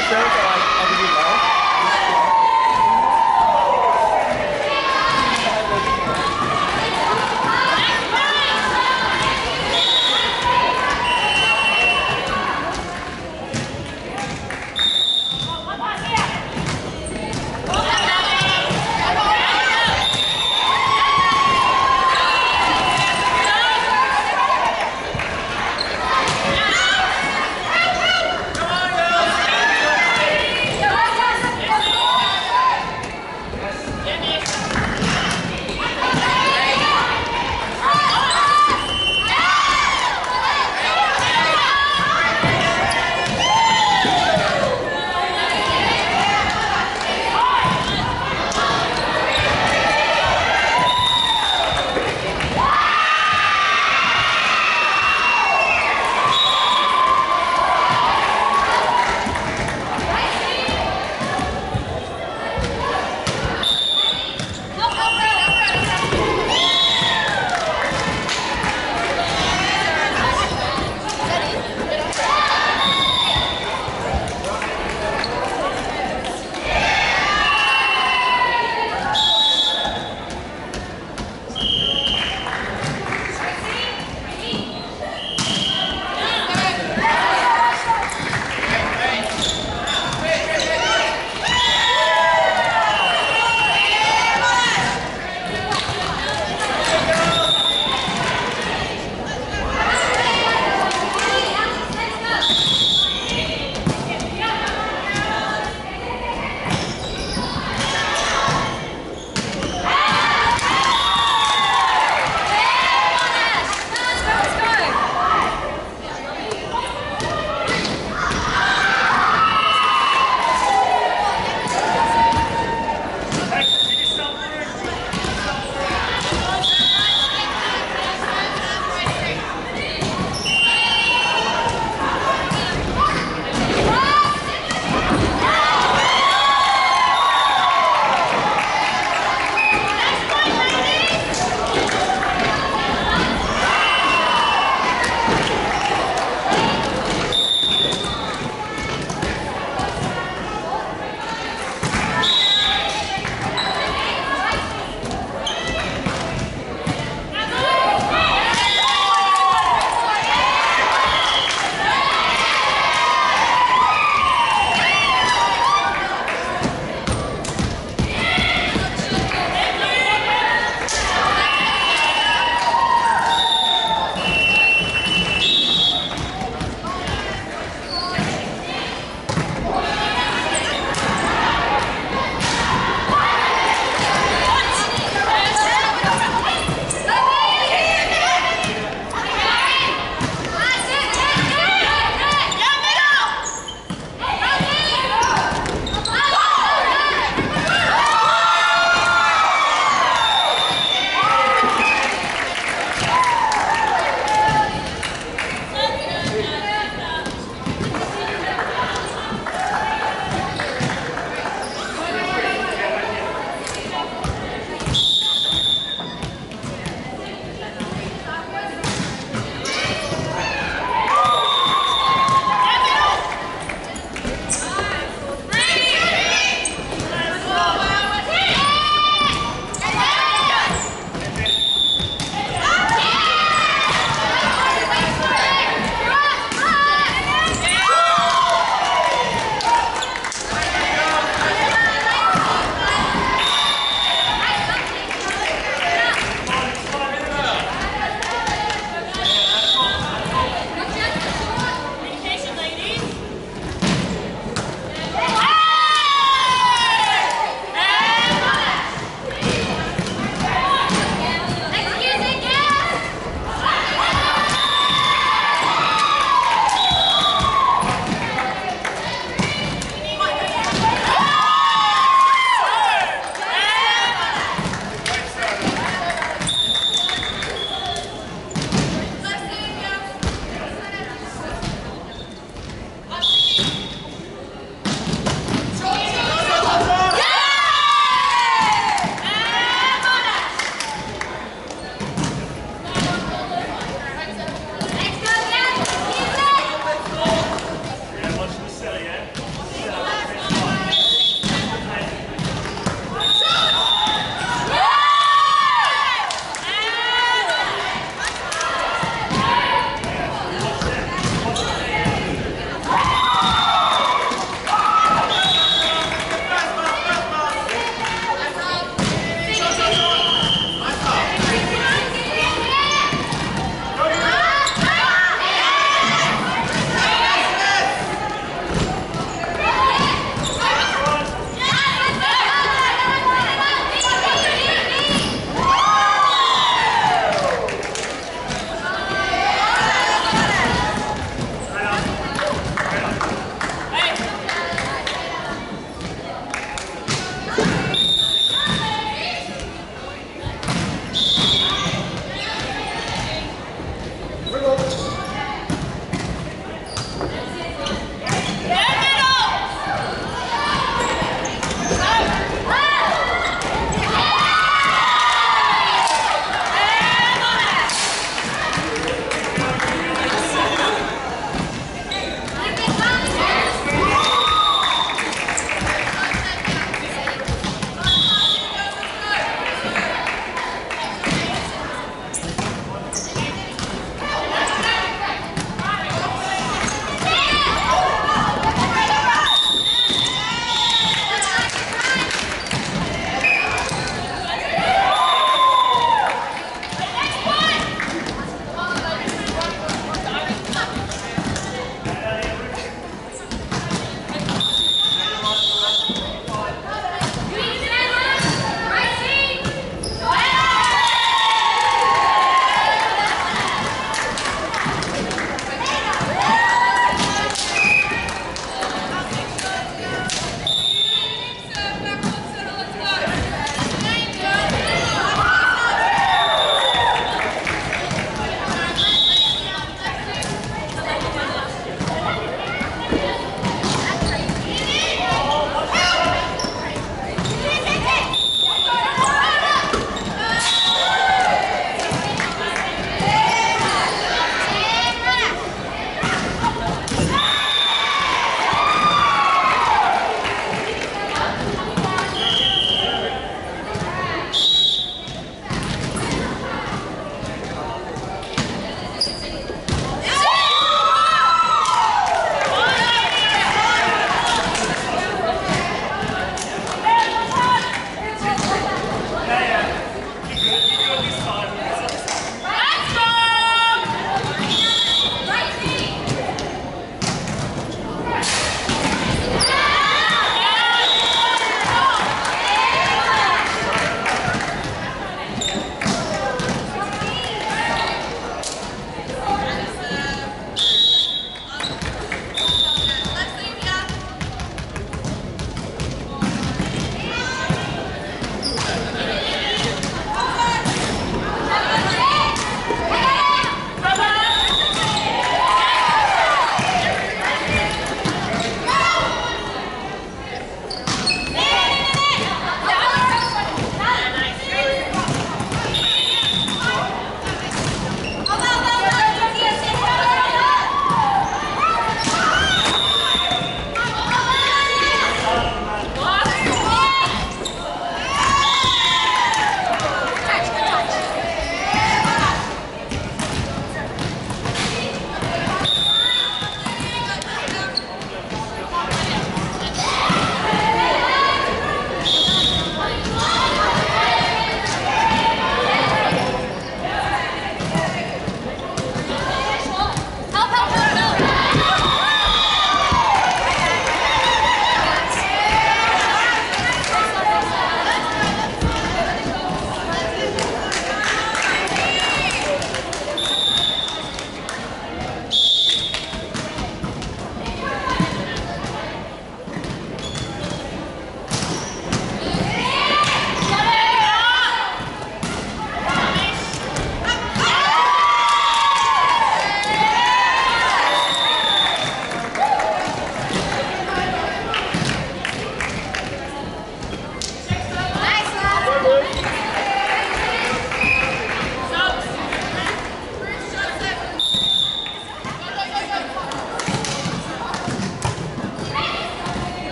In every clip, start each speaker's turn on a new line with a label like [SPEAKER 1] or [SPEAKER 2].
[SPEAKER 1] so-so, so I, I can do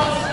[SPEAKER 1] Go!